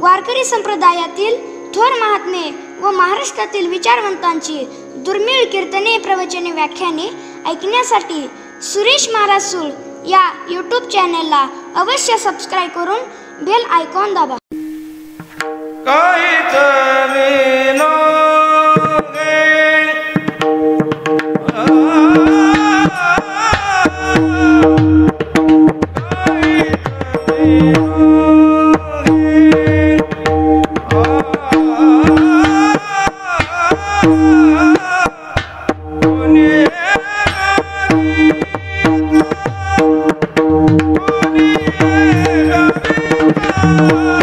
वारकरी संप्रदायातील थोर महात्मे व महाराष्ट्रातील विचारवंतांची दुर्मिळ कीर्तने प्रवचने व्याख्याने ऐकण्यासाठी सुरेश महाराज सुळ या यूट्यूब चॅनेलला अवश्य सबस्क्राईब करून बेल आयकॉन दाबा. Oh.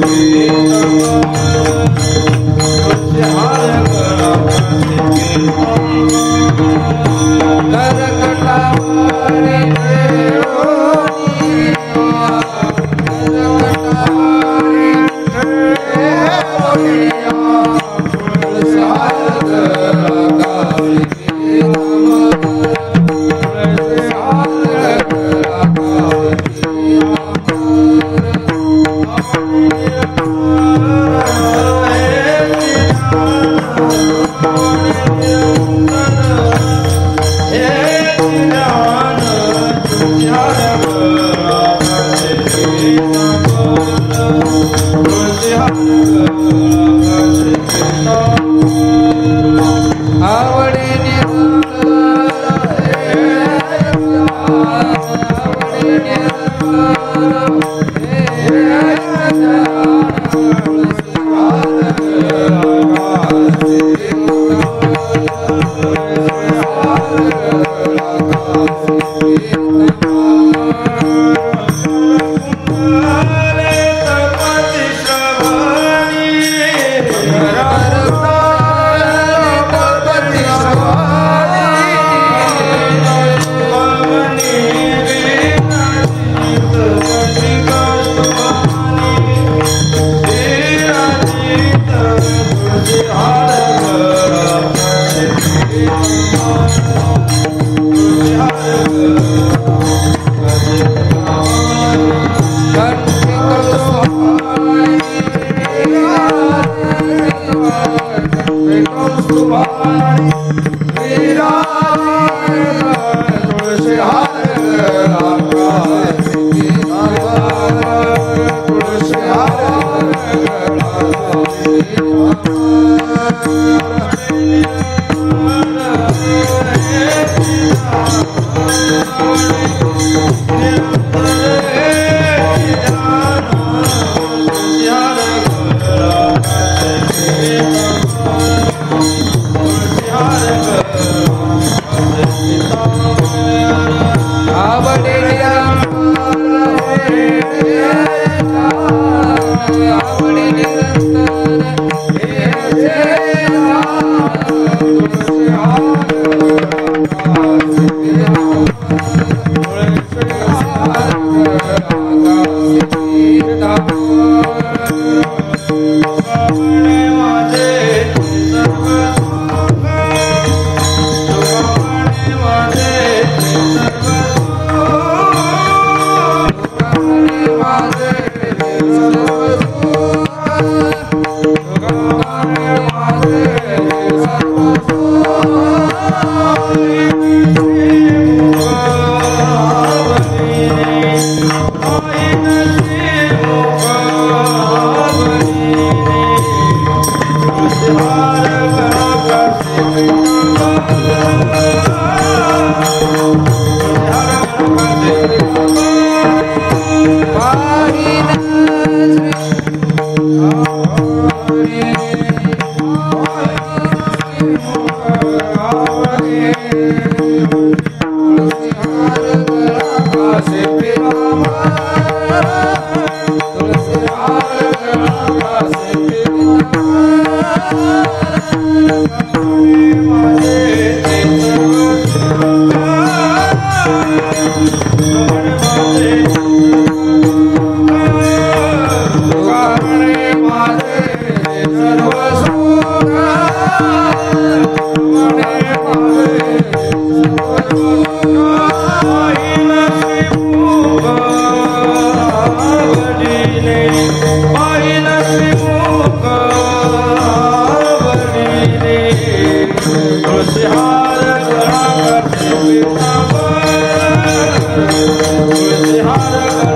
Thank you. Om Namo Hare Krishna.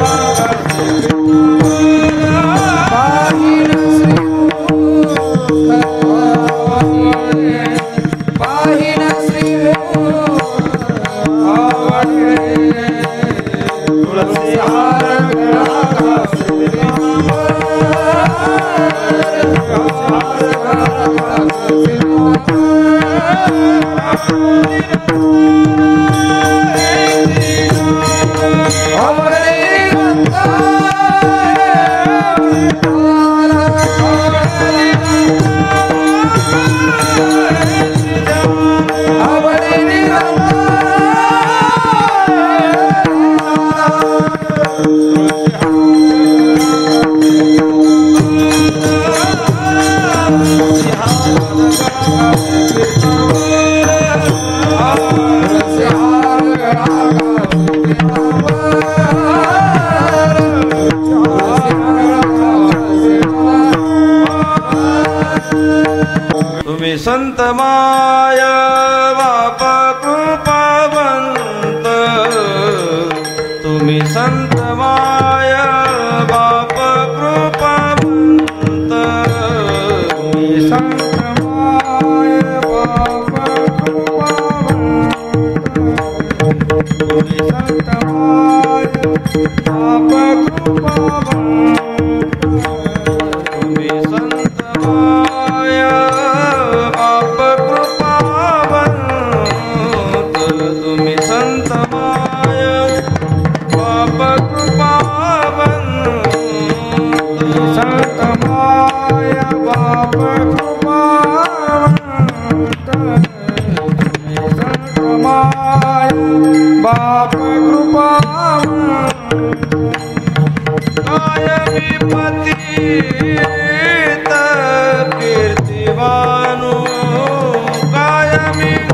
Amen.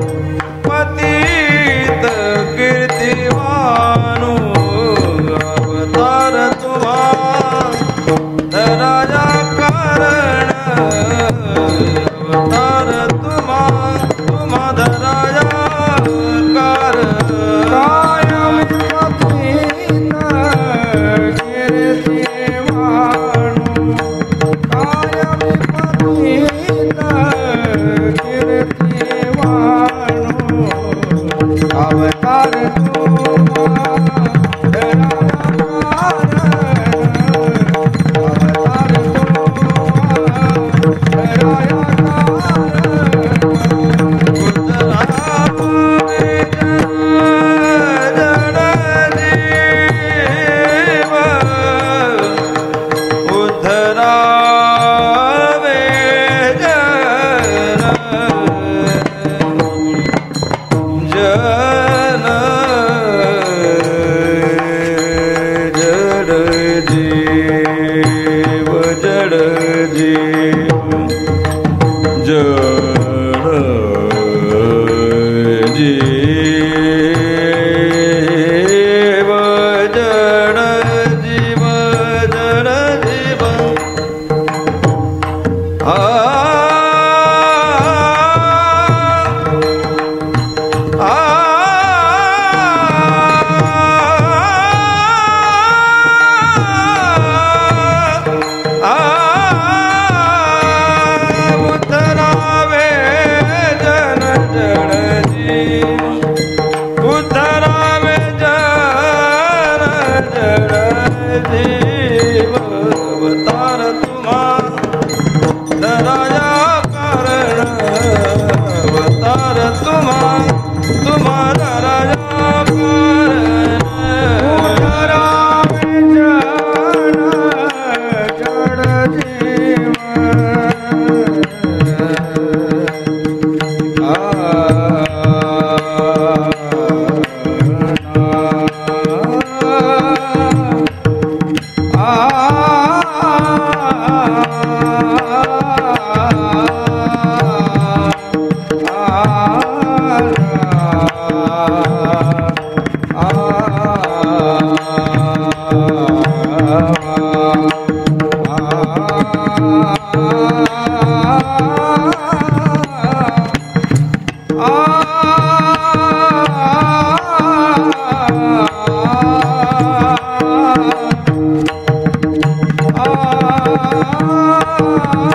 Bye.